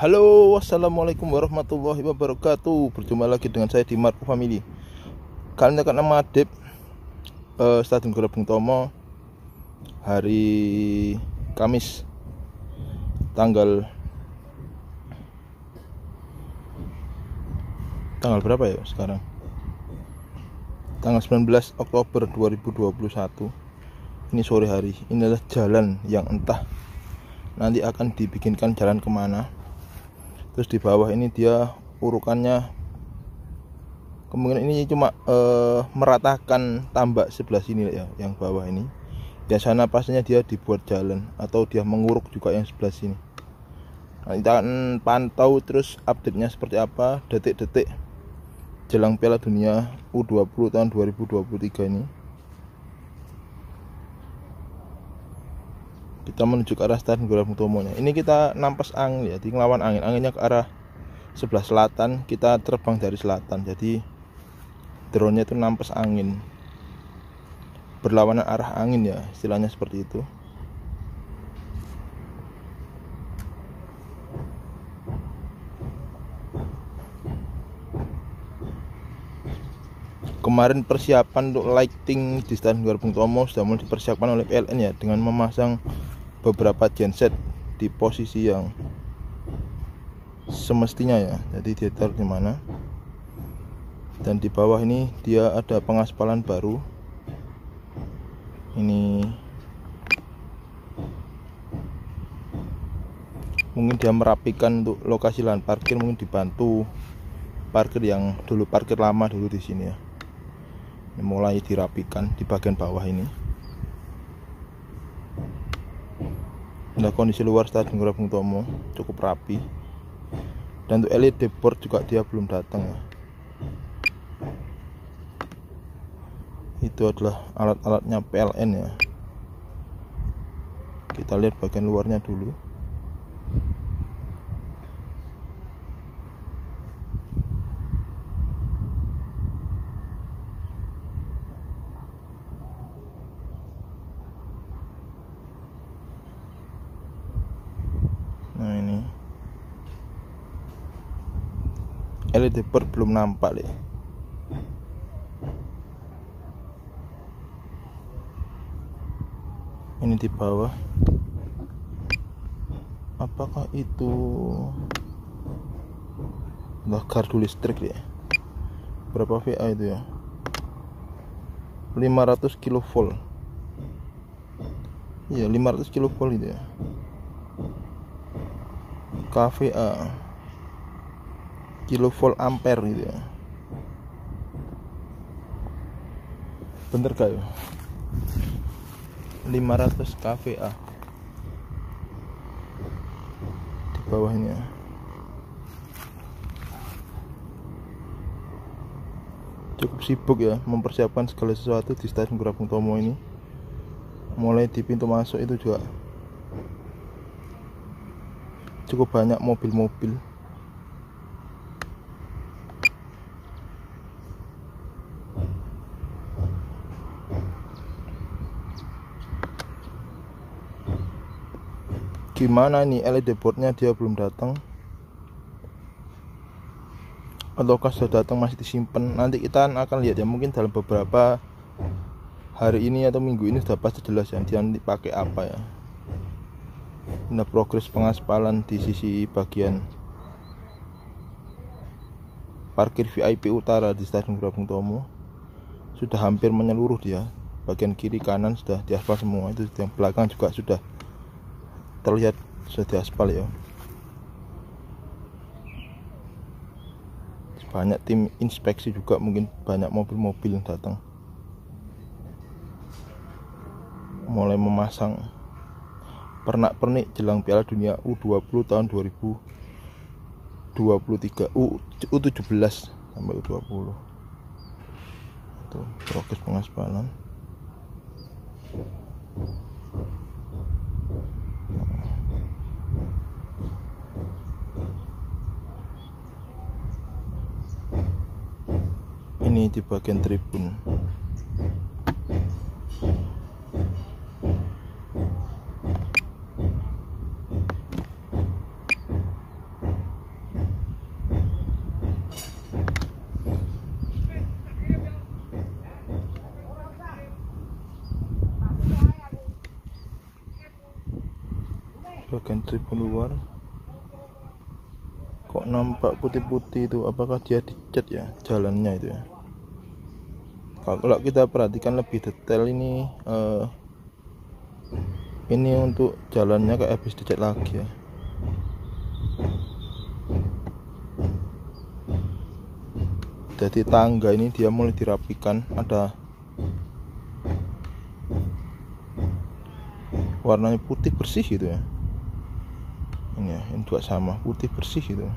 Halo, wassalamualaikum warahmatullahi wabarakatuh. Berjumpa lagi dengan saya di Marco Family. Kali ini akan mengadep uh, Stadion Gelora Bung Tomo hari Kamis tanggal tanggal berapa ya sekarang? Tanggal 19 Oktober 2021. Ini sore hari. Ini adalah jalan yang entah nanti akan dibikinkan jalan ke mana terus di bawah ini dia urukannya. Kemungkinan ini cuma uh, meratakan tambak sebelah sini ya yang bawah ini. Dan sana pastinya dia dibuat jalan atau dia menguruk juga yang sebelah sini. Nah, kita akan pantau terus update nya seperti apa detik-detik jelang Piala Dunia U20 tahun 2023 ini kita menuju ke arah stadion Gelora Bung ini kita nampas angin ya di ngelawan angin. Anginnya ke arah sebelah selatan kita terbang dari selatan. Jadi drone nya itu nampas angin. Berlawanan arah angin ya istilahnya seperti itu. Kemarin persiapan untuk lighting di Stadion Gelora Bung Tomo sudah mulai dipersiapkan oleh PLN ya dengan memasang beberapa genset di posisi yang semestinya ya. Jadi dia taruh di mana? Dan di bawah ini dia ada pengaspalan baru. Ini mungkin dia merapikan untuk lokasi lahan parkir mungkin dibantu parkir yang dulu parkir lama dulu di sini ya. Mulai dirapikan di bagian bawah ini Nah kondisi luar stadion Gelora Bung Tomo cukup rapi. Dan untuk LED board juga dia belum datang ya. Itu adalah alat-alatnya PLN ya. Kita lihat bagian luarnya dulu. Nah ini. LED board belum nampak deh ini di bawah. Apakah itu udah kartu listrik ya berapa VA itu ya? 500 kilovolt. Iya 500 kilovolt itu ya KVA kilovolt ampere gitu ya. Bener ya? 500 kVA di bawahnya. Cukup sibuk ya mempersiapkan segala sesuatu di stasiun Gelora Bung Tomo ini. Mulai di pintu masuk itu juga cukup banyak mobil-mobil. Gimana nih LED boardnya? Dia belum datang. Ataukah sudah datang? Masih disimpan. Nanti kita akan lihat ya. Mungkin dalam beberapa hari ini atau minggu ini sudah pasti jelas ya dia nanti pakai apa ya ini progres pengaspalan di sisi bagian parkir VIP utara di Stadion Gelora Bung Tomo. Sudah hampir menyeluruh dia. Bagian kiri kanan sudah diaspal semua. Itu yang belakang juga sudah terlihat sudah diaspal ya. Banyak tim inspeksi juga mungkin banyak mobil-mobil yang datang. Mulai memasang pernak-pernik jelang Piala Dunia U20 tahun 2023 U U17 sampai U20 itu progres pengaspalan ini di bagian tribun bagian tribun luar kok nampak putih-putih itu? Apakah dia dicat ya? Jalannya itu ya? Kalau kita perhatikan lebih detail ini uh, ini untuk jalannya kayak habis dicat lagi ya. Jadi tangga ini dia mulai dirapikan ada warnanya putih bersih gitu ya ya ini dua sama putih bersih gitu.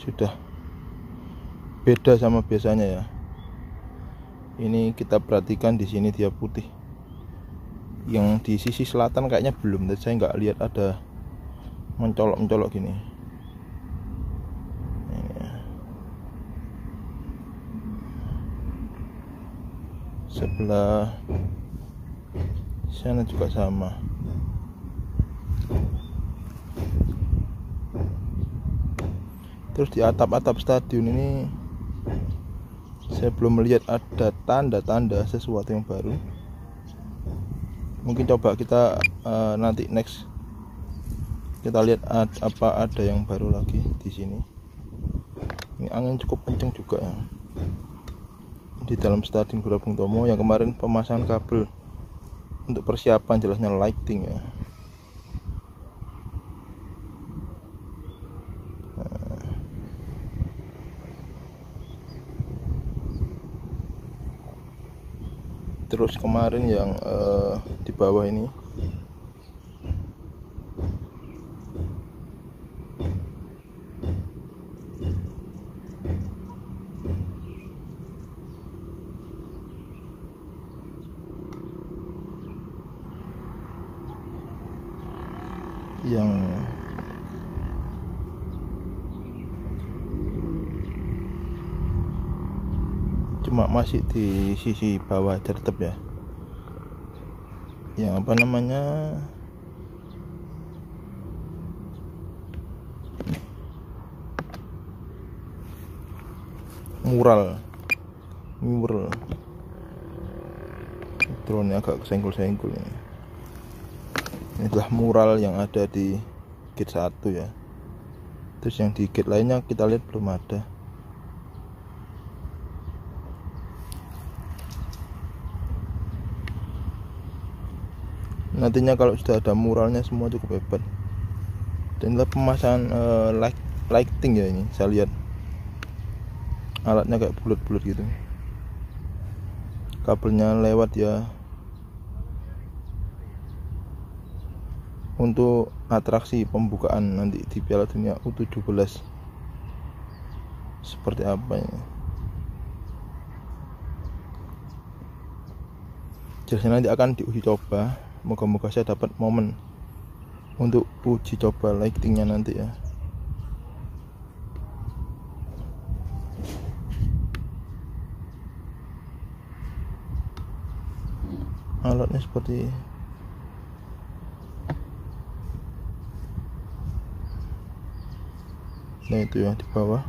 Sudah. Beda sama biasanya ya. Ini kita perhatikan di sini dia putih. Yang di sisi selatan kayaknya belum tapi saya nggak lihat ada mencolok-mencolok gini. Ya. sebelah sana juga sama. Terus di atap-atap stadion ini saya belum melihat ada tanda-tanda sesuatu yang baru. Mungkin coba kita uh, nanti next kita lihat ad, apa ada yang baru lagi di sini. Ini angin cukup kencang juga ya. Di dalam stadion Gelora Bung Tomo yang kemarin pemasangan kabel untuk persiapan jelasnya lighting ya. Terus kemarin yang uh, di bawah ini yang cuma masih di sisi bawah tetap ya. Yang apa namanya? Mural. Mural. Drone agak senggol-senggol ini. Inilah mural yang ada di gate 1 ya. Terus yang di gate lainnya kita lihat belum ada nantinya kalau sudah ada muralnya semua cukup hebat. Dan inilah pemasangan uh, light, lighting ya ini saya lihat. Alatnya kayak bulat-bulat gitu. Kabelnya lewat ya. Untuk atraksi pembukaan nanti di Piala Dunia U17 seperti apa ini? Jelasnya nanti akan diuji coba moga-moga saya dapat momen untuk uji coba lightingnya nanti ya. Alatnya seperti nah itu ya di bawah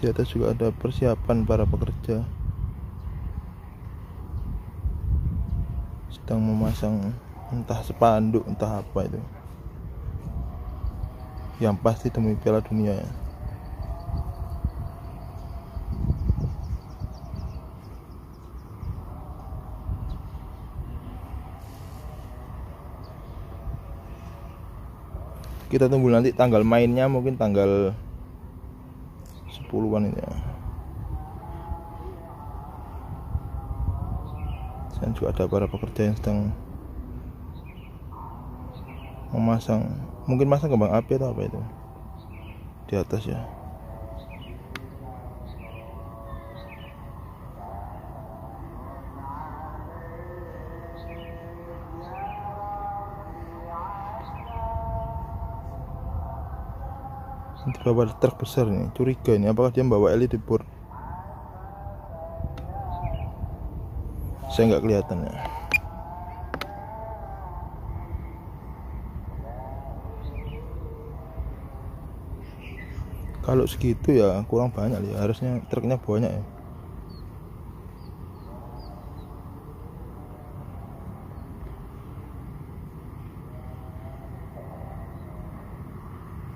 di atas juga ada persiapan para pekerja. Sedang memasang entah spanduk entah apa itu. Yang pasti demi piala dunia ya. Kita tunggu nanti tanggal mainnya mungkin tanggal 10-an ini ya. dan juga ada para pekerja yang sedang memasang mungkin masang kembang api atau apa itu di atas ya di bawa truk besar nih curiga ini apakah dia membawa elit libur? Saya nggak kelihatan ya. Kalau segitu ya kurang banyak ya harusnya truknya banyak ya.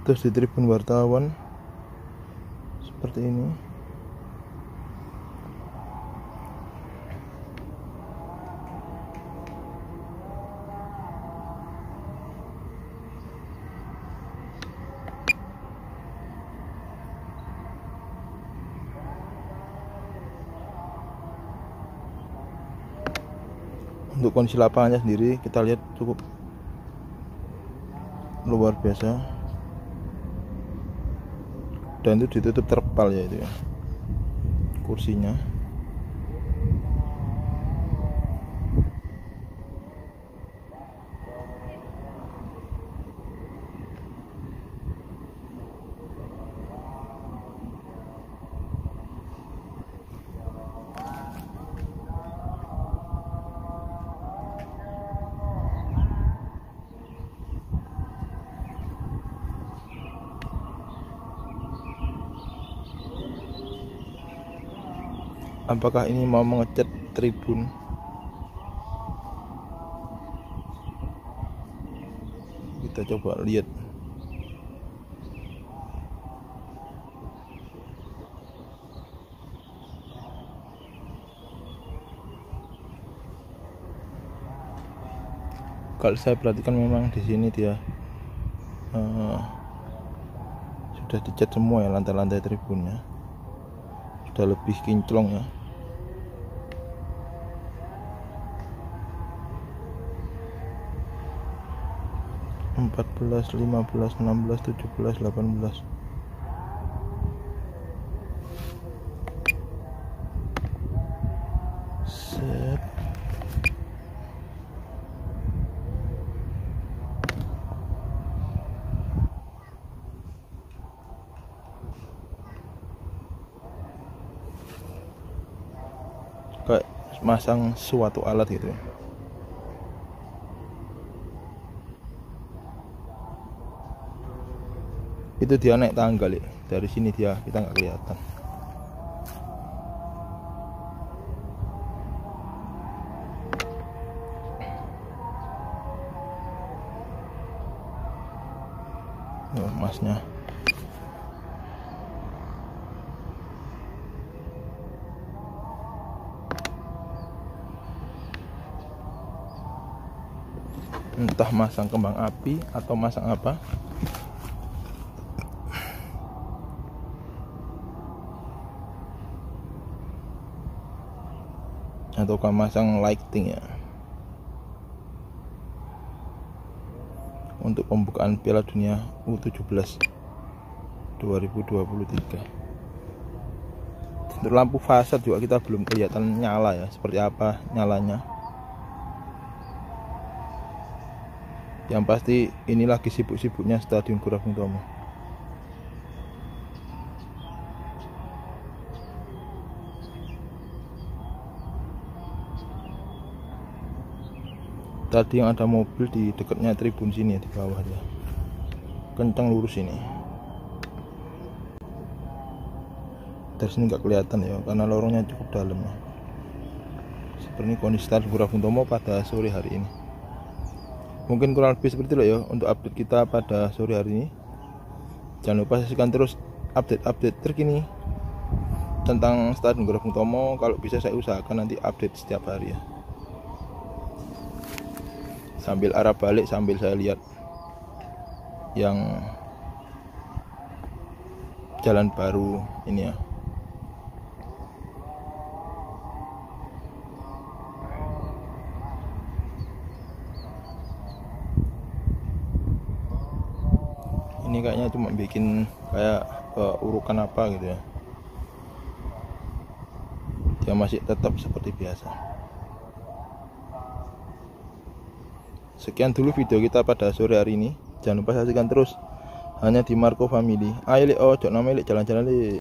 Terus di tribun wartawan. Seperti ini. Untuk kondisi lapangannya sendiri kita lihat cukup luar biasa dan itu ditutup terpal ya itu ya. Kursinya apakah ini mau mengecat tribun? Kita coba lihat. Kalau saya perhatikan memang di sini dia uh, sudah dicat semua ya lantai-lantai tribunnya sudah lebih kinclong ya. Empat belas lima belas enam belas tujuh belas delapan belas kayak masang suatu alat gitu ya itu dia naik tangga ya. dari sini dia kita nggak kelihatan oh, masnya entah masang kembang api atau masang apa. Atau masang lighting ya. Untuk pembukaan Piala Dunia U17 2023 untuk lampu fasad juga kita belum kelihatan nyala ya seperti apa nyalanya yang pasti ini lagi sibuk-sibuknya Stadion Gelora Bung Tomo tadi yang ada mobil di dekatnya tribun sini ya di bawah ya kencang lurus ini. Dari sini nggak kelihatan ya karena lorongnya cukup dalam. Seperti kondisi stadion Gelora Bung Tomo pada sore hari ini mungkin kurang lebih seperti itu ya untuk update kita pada sore hari ini. Jangan lupa saksikan terus update-update terkini tentang Stadion Gelora Bung Tomo. Kalau bisa saya usahakan nanti update setiap hari ya. Sambil arah balik sambil saya lihat yang jalan baru ini ya ini kayaknya cuma bikin kayak uh, urukan apa gitu ya. Dia masih tetap seperti biasa. Sekian dulu video kita pada sore hari ini. Jangan lupa saksikan terus. Hanya di Marco Family. Ayo oh jalan jalan-jalan